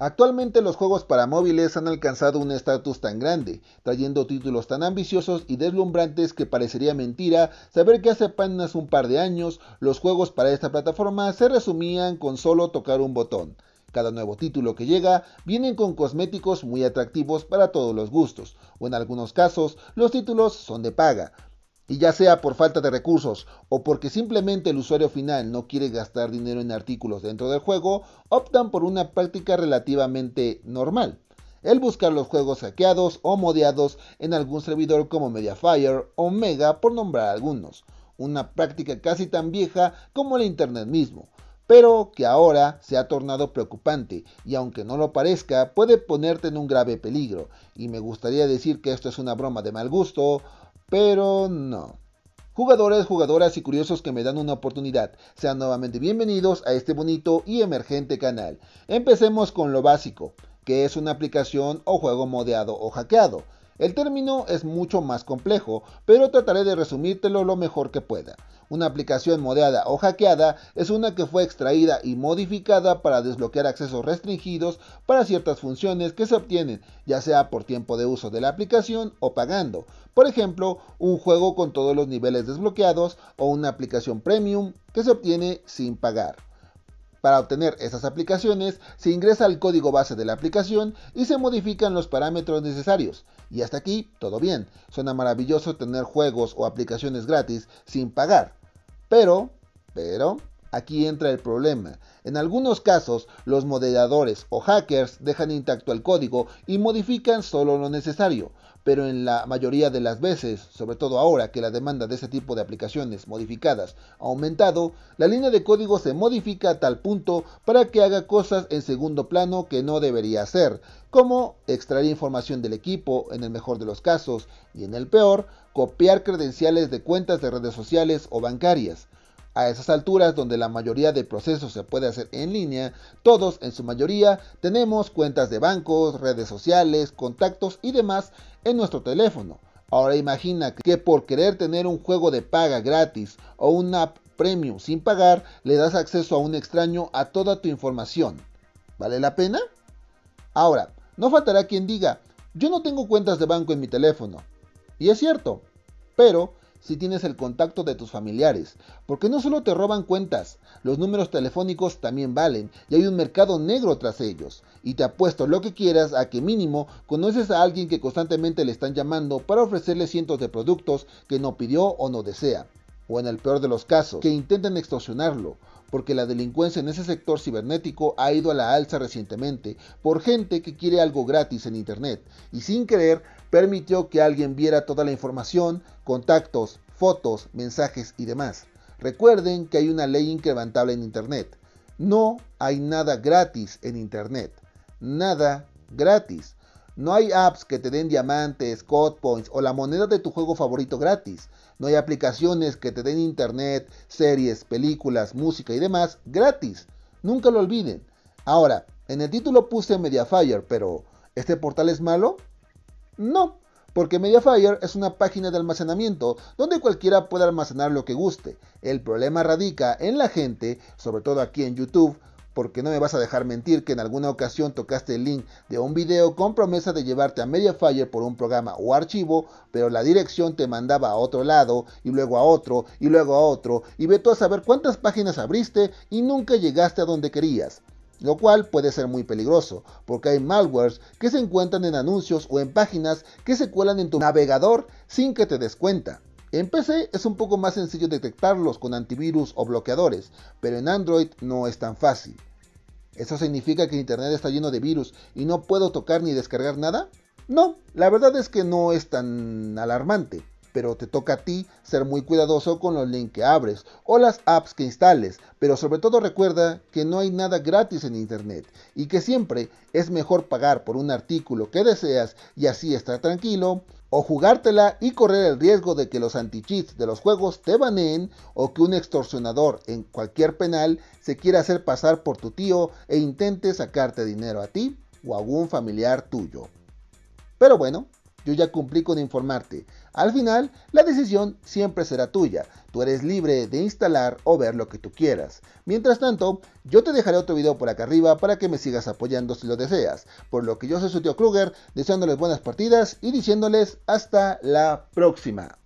Actualmente los juegos para móviles han alcanzado un estatus tan grande, trayendo títulos tan ambiciosos y deslumbrantes que parecería mentira saber que hace apenas un par de años los juegos para esta plataforma se resumían con solo tocar un botón. Cada nuevo título que llega viene con cosméticos muy atractivos para todos los gustos, o en algunos casos los títulos son de paga, y ya sea por falta de recursos o porque simplemente el usuario final no quiere gastar dinero en artículos dentro del juego, optan por una práctica relativamente normal. El buscar los juegos hackeados o modeados en algún servidor como Mediafire o Mega por nombrar algunos. Una práctica casi tan vieja como el Internet mismo, pero que ahora se ha tornado preocupante y aunque no lo parezca puede ponerte en un grave peligro. Y me gustaría decir que esto es una broma de mal gusto, pero no. Jugadores, jugadoras y curiosos que me dan una oportunidad, sean nuevamente bienvenidos a este bonito y emergente canal. Empecemos con lo básico, que es una aplicación o juego modeado o hackeado. El término es mucho más complejo, pero trataré de resumírtelo lo mejor que pueda. Una aplicación modeada o hackeada es una que fue extraída y modificada para desbloquear accesos restringidos para ciertas funciones que se obtienen, ya sea por tiempo de uso de la aplicación o pagando. Por ejemplo, un juego con todos los niveles desbloqueados o una aplicación premium que se obtiene sin pagar. Para obtener esas aplicaciones, se ingresa el código base de la aplicación y se modifican los parámetros necesarios. Y hasta aquí, todo bien. Suena maravilloso tener juegos o aplicaciones gratis sin pagar. Pero, pero, aquí entra el problema. En algunos casos, los moderadores o hackers dejan intacto el código y modifican solo lo necesario, pero en la mayoría de las veces, sobre todo ahora que la demanda de ese tipo de aplicaciones modificadas ha aumentado, la línea de código se modifica a tal punto para que haga cosas en segundo plano que no debería hacer, como extraer información del equipo en el mejor de los casos y en el peor, copiar credenciales de cuentas de redes sociales o bancarias. A esas alturas, donde la mayoría de procesos se puede hacer en línea, todos en su mayoría tenemos cuentas de bancos, redes sociales, contactos y demás en nuestro teléfono. Ahora imagina que por querer tener un juego de paga gratis o una app premium sin pagar, le das acceso a un extraño a toda tu información. ¿Vale la pena? Ahora, no faltará quien diga, yo no tengo cuentas de banco en mi teléfono. Y es cierto, pero si tienes el contacto de tus familiares, porque no solo te roban cuentas, los números telefónicos también valen y hay un mercado negro tras ellos. Y te apuesto lo que quieras a que mínimo conoces a alguien que constantemente le están llamando para ofrecerle cientos de productos que no pidió o no desea. O en el peor de los casos, que intenten extorsionarlo, porque la delincuencia en ese sector cibernético ha ido a la alza recientemente por gente que quiere algo gratis en Internet y sin querer permitió que alguien viera toda la información, contactos, fotos, mensajes y demás. Recuerden que hay una ley incrementable en Internet. No hay nada gratis en Internet. Nada gratis. No hay apps que te den diamantes, code points o la moneda de tu juego favorito gratis. No hay aplicaciones que te den internet, series, películas, música y demás gratis. Nunca lo olviden. Ahora, en el título puse Mediafire, pero ¿este portal es malo? No, porque Mediafire es una página de almacenamiento donde cualquiera puede almacenar lo que guste. El problema radica en la gente, sobre todo aquí en YouTube, porque no me vas a dejar mentir que en alguna ocasión tocaste el link de un video con promesa de llevarte a Mediafire por un programa o archivo, pero la dirección te mandaba a otro lado y luego a otro y luego a otro y ve tú a saber cuántas páginas abriste y nunca llegaste a donde querías. Lo cual puede ser muy peligroso, porque hay malwares que se encuentran en anuncios o en páginas que se cuelan en tu navegador sin que te des cuenta. En PC es un poco más sencillo detectarlos con antivirus o bloqueadores, pero en Android no es tan fácil. ¿Eso significa que Internet está lleno de virus y no puedo tocar ni descargar nada? No, la verdad es que no es tan alarmante, pero te toca a ti ser muy cuidadoso con los links que abres o las apps que instales, pero sobre todo recuerda que no hay nada gratis en Internet y que siempre es mejor pagar por un artículo que deseas y así estar tranquilo o jugártela y correr el riesgo de que los anti-cheats de los juegos te baneen o que un extorsionador en cualquier penal se quiera hacer pasar por tu tío e intente sacarte dinero a ti o a algún familiar tuyo. Pero bueno, yo ya cumplí con informarte. Al final, la decisión siempre será tuya. Tú eres libre de instalar o ver lo que tú quieras. Mientras tanto, yo te dejaré otro video por acá arriba para que me sigas apoyando si lo deseas. Por lo que yo soy su tío Kruger, deseándoles buenas partidas y diciéndoles hasta la próxima.